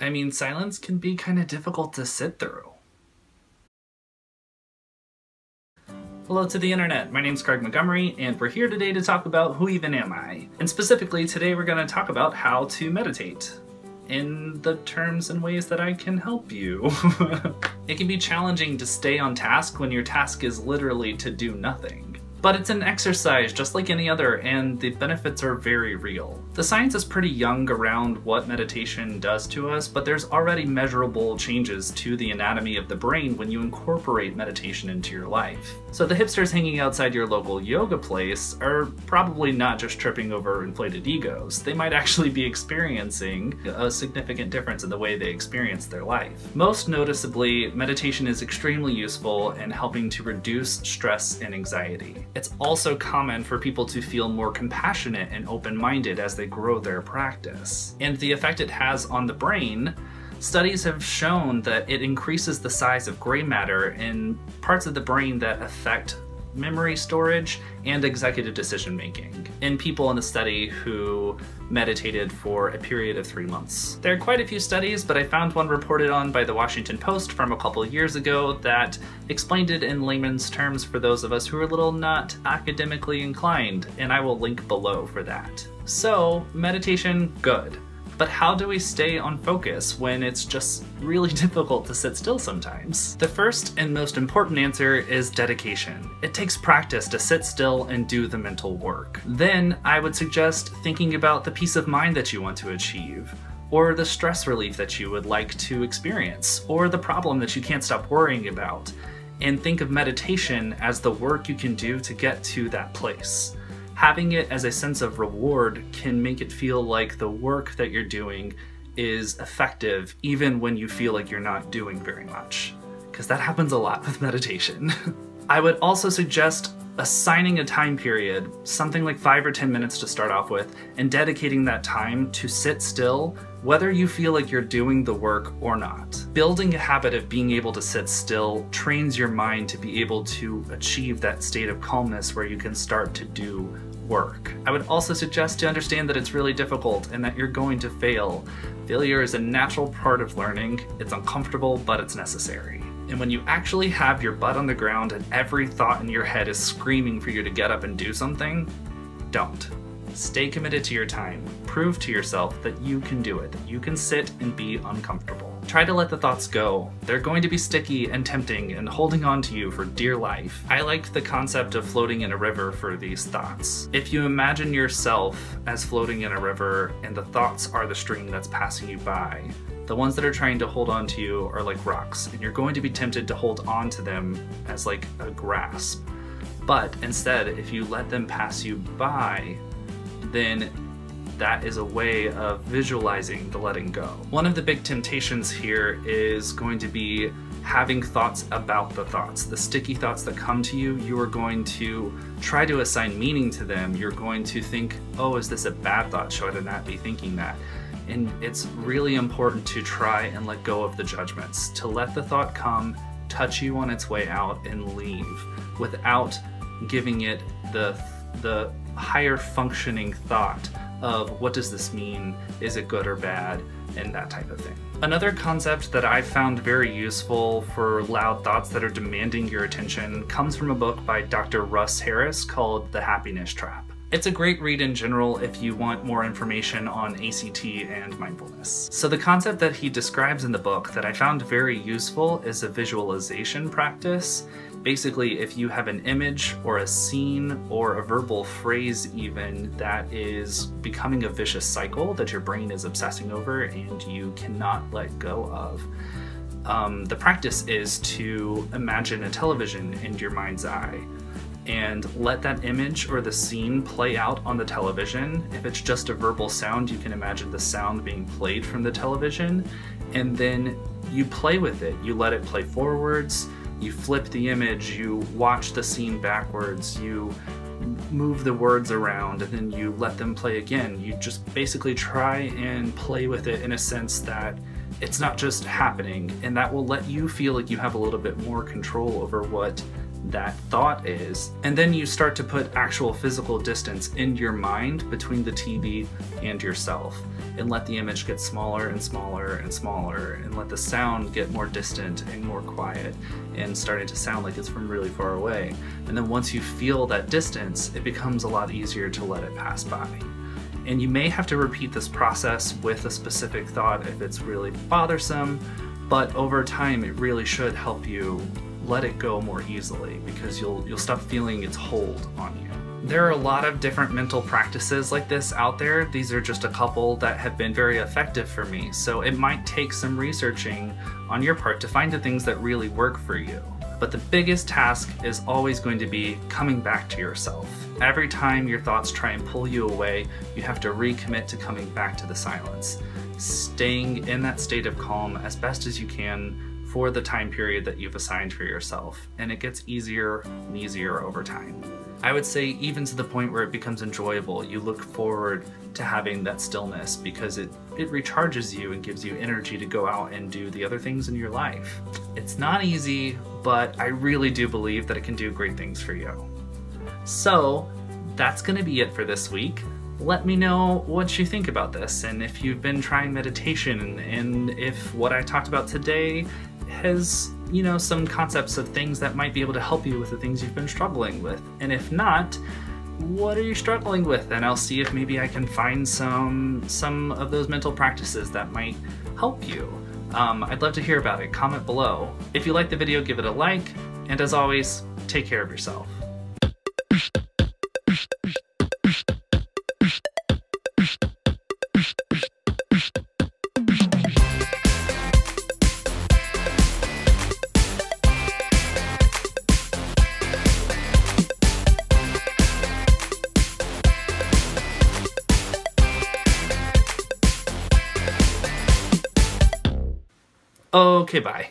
I mean, silence can be kind of difficult to sit through. Hello to the internet, my name's Craig Montgomery, and we're here today to talk about who even am I? And specifically, today we're going to talk about how to meditate in the terms and ways that I can help you. it can be challenging to stay on task when your task is literally to do nothing. But it's an exercise just like any other, and the benefits are very real. The science is pretty young around what meditation does to us, but there's already measurable changes to the anatomy of the brain when you incorporate meditation into your life. So the hipsters hanging outside your local yoga place are probably not just tripping over inflated egos. They might actually be experiencing a significant difference in the way they experience their life. Most noticeably, meditation is extremely useful in helping to reduce stress and anxiety. It's also common for people to feel more compassionate and open-minded as they grow their practice. And the effect it has on the brain Studies have shown that it increases the size of gray matter in parts of the brain that affect memory storage, and executive decision making in people in the study who meditated for a period of three months. There are quite a few studies, but I found one reported on by the Washington Post from a couple years ago that explained it in layman's terms for those of us who are a little not academically inclined, and I will link below for that. So, meditation, good. But how do we stay on focus when it's just really difficult to sit still sometimes? The first and most important answer is dedication. It takes practice to sit still and do the mental work. Then I would suggest thinking about the peace of mind that you want to achieve or the stress relief that you would like to experience, or the problem that you can't stop worrying about, and think of meditation as the work you can do to get to that place having it as a sense of reward can make it feel like the work that you're doing is effective even when you feel like you're not doing very much. Because that happens a lot with meditation. I would also suggest assigning a time period, something like 5 or 10 minutes to start off with, and dedicating that time to sit still, whether you feel like you're doing the work or not. Building a habit of being able to sit still trains your mind to be able to achieve that state of calmness where you can start to do work. I would also suggest to understand that it's really difficult and that you're going to fail. Failure is a natural part of learning. It's uncomfortable, but it's necessary. And when you actually have your butt on the ground and every thought in your head is screaming for you to get up and do something, don't. Stay committed to your time. Prove to yourself that you can do it, you can sit and be uncomfortable. Try to let the thoughts go. They're going to be sticky and tempting and holding on to you for dear life. I like the concept of floating in a river for these thoughts. If you imagine yourself as floating in a river and the thoughts are the stream that's passing you by, the ones that are trying to hold on to you are like rocks, and you're going to be tempted to hold on to them as like a grasp. But instead, if you let them pass you by, then that is a way of visualizing the letting go. One of the big temptations here is going to be having thoughts about the thoughts. The sticky thoughts that come to you, you are going to try to assign meaning to them. You're going to think, oh, is this a bad thought? Should I not be thinking that? And it's really important to try and let go of the judgments, to let the thought come, touch you on its way out, and leave without giving it the, the higher functioning thought of what does this mean, is it good or bad, and that type of thing. Another concept that I found very useful for loud thoughts that are demanding your attention comes from a book by Dr. Russ Harris called The Happiness Trap. It's a great read in general if you want more information on ACT and mindfulness. So the concept that he describes in the book that I found very useful is a visualization practice. Basically, if you have an image or a scene or a verbal phrase even that is becoming a vicious cycle that your brain is obsessing over and you cannot let go of, um, the practice is to imagine a television in your mind's eye and let that image or the scene play out on the television. If it's just a verbal sound, you can imagine the sound being played from the television, and then you play with it. You let it play forwards, you flip the image, you watch the scene backwards, you move the words around, and then you let them play again. You just basically try and play with it in a sense that it's not just happening, and that will let you feel like you have a little bit more control over what that thought is, and then you start to put actual physical distance in your mind between the TV and yourself, and let the image get smaller and smaller and smaller, and let the sound get more distant and more quiet, and starting to sound like it's from really far away. And then once you feel that distance, it becomes a lot easier to let it pass by. And you may have to repeat this process with a specific thought if it's really bothersome, but over time it really should help you let it go more easily because you'll you'll stop feeling its hold on you. There are a lot of different mental practices like this out there. These are just a couple that have been very effective for me. So it might take some researching on your part to find the things that really work for you. But the biggest task is always going to be coming back to yourself. Every time your thoughts try and pull you away, you have to recommit to coming back to the silence. Staying in that state of calm as best as you can for the time period that you've assigned for yourself, and it gets easier and easier over time. I would say even to the point where it becomes enjoyable, you look forward to having that stillness because it, it recharges you and gives you energy to go out and do the other things in your life. It's not easy, but I really do believe that it can do great things for you. So that's gonna be it for this week let me know what you think about this and if you've been trying meditation and if what I talked about today has, you know, some concepts of things that might be able to help you with the things you've been struggling with. And if not, what are you struggling with? And I'll see if maybe I can find some some of those mental practices that might help you. Um, I'd love to hear about it. Comment below. If you like the video, give it a like. And as always, take care of yourself. Okay, bye.